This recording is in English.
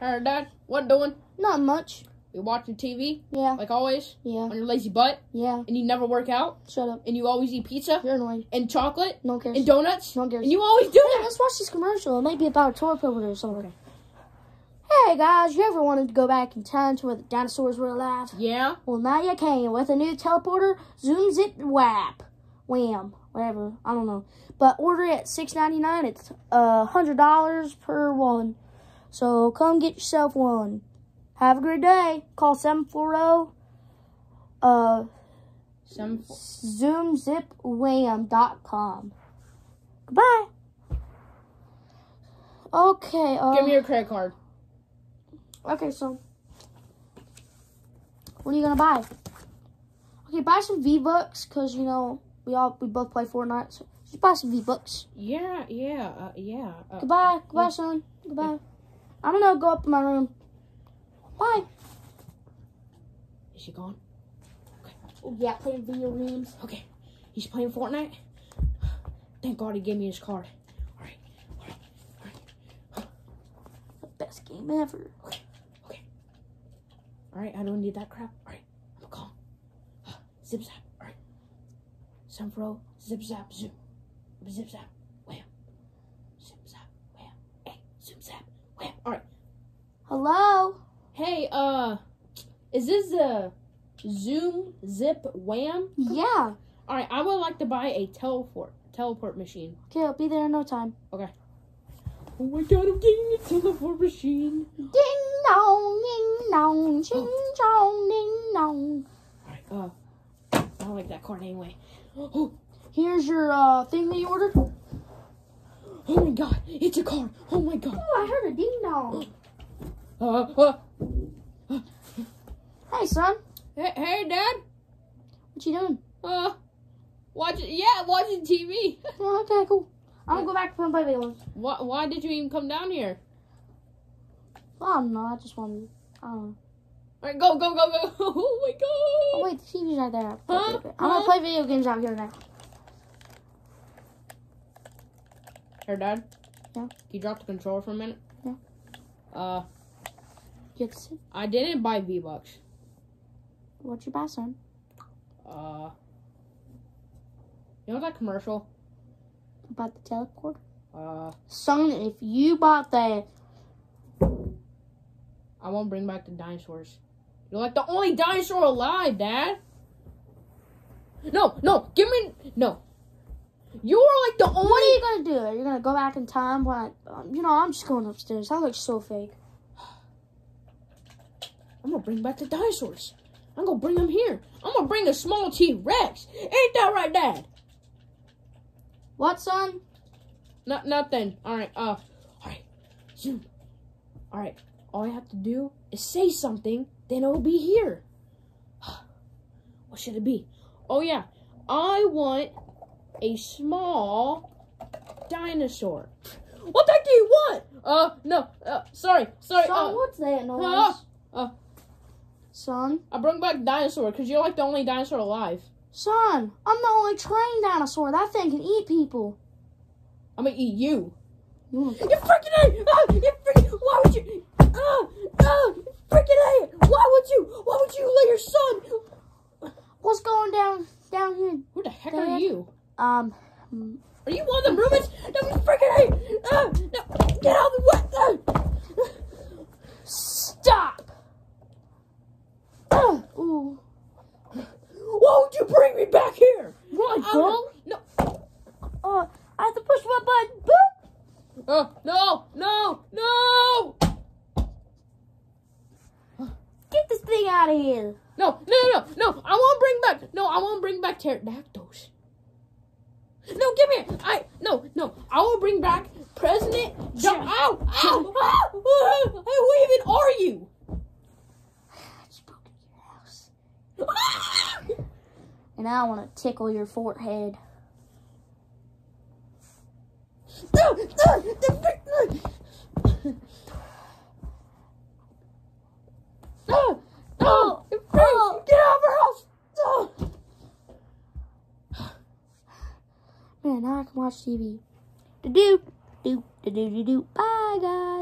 Hey, Dad, what doing? Not much. You watching TV Yeah, like always yeah, on your lazy butt, yeah. and you never work out, Shut up. and you always eat pizza You're annoying. and chocolate No one cares. and donuts, No one cares. and you always do Hey, that. let's watch this commercial. It might be about a toy paper or something. Okay. Hey guys, you ever wanted to go back in time to where the dinosaurs were alive? Yeah. Well, now you can with a new teleporter, Zoom Zip Whap, Wham, whatever. I don't know. But order it at six ninety nine. It's uh hundred dollars per one. So come get yourself one. Have a great day. Call seven four zero. Uh, Some. zoomzipwham.com. Goodbye. Okay. Uh, Give me your credit card. Okay, so what are you gonna buy? Okay, buy some V Bucks because you know we all we both play Fortnite. So just buy some V Bucks. Yeah, yeah, uh, yeah. Uh, Goodbye, goodbye, yeah. son. Goodbye. I'm gonna go up in my room. Bye. Is she gone? Oh yeah, playing video games. Okay. He's playing Fortnite. Thank God he gave me his card. All right. All right. All right. The best game ever. Okay. okay. All right. I don't need that crap. All right. I'm calm. Zip zap. All right. Sunfro. Zip zap. Zoom. Zip zap. Wham. Zip zap. Wham. Hey. Zoom zap. Wham. All right. Hello. Hey. Uh. Is this the Zoom Zip Wham? Yeah. All right. I would like to buy a teleport teleport machine. Okay, I'll be there in no time. Okay. Oh my God! I'm getting a teleport machine. Ding dong, ding dong, ching chong, ding dong. Alright, uh, I don't like that card anyway. Oh, Here's your uh thing that you ordered. oh my god, it's a card. Oh my god. Oh, I heard a ding dong. Uh, uh, Hey, son. hey, hey, Dad. What you doing? Uh, watching, yeah, watching TV. Oh, okay, cool. I'm gonna go back and play video games. why, why did you even come down here? Well, I don't know. I just wanted. I don't know. Alright, go, go, go, go. Oh my Oh god. wait, the TV's right there. Huh? I'm Huh? gonna play video games out here now. Here, Dad. Yeah? Can you drop the controller for a minute? Yeah. Uh, I didn't buy V-Bucks. What'd you buy, son? Uh, you know that commercial? About the teleport? Uh, Son, if you bought that, I won't bring back the dinosaurs. You're like the only dinosaur alive, Dad. No, no, give me no. You are like the only. what are you gonna do? Are you gonna go back in time? What? Um, you know, I'm just going upstairs. That looks so fake. I'm gonna bring back the dinosaurs. I'm gonna bring them here. I'm gonna bring a small T Rex. Ain't that right, Dad? What, son? Not nothing. All right. Uh. All right. Zoom. All right. All I have to do is say something, then it'll be here. What should it be? Oh yeah, I want a small dinosaur. What the heck do you want? Uh, no. Uh, sorry, sorry. Son, uh, what's that noise? uh, uh. Son, I brought back dinosaur because you're like the only dinosaur alive. son, I'm the only trained dinosaur. That thing can eat people. I'm gonna eat you. You freaking A! Ah, you freaking, why would you? Ah, ah, freaking A! Why would you? Why would you let your son? What's going down down here? Who the heck are you? Um, Are you one of the roommates? No, freaking A! Ah, no, get out of the way! Ah. stop. Why would you bring me back here? What, girl? No. Uh, I have to push my button. Boop. Oh, no, no, no! Get this thing out of here. No, no, no, no! I won't bring back. No, I won't bring back pterodactyls. No, give me. I no, no. I will bring back President. John. Ow, ow, ow! Who even are you? I just broke into your house. And I want to tickle your forehead. No, no, get out of our house. Man, now I can watch TV. Do do do do do do. Bye.